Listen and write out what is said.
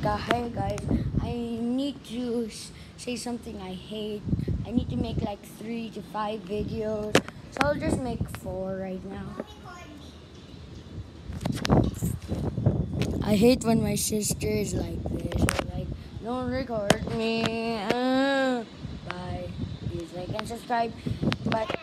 Hey guys, I need to say something I hate. I need to make like three to five videos. So I'll just make four right now. I hate when my sister is like this. Like, don't record me. Uh, bye. Please like and subscribe. But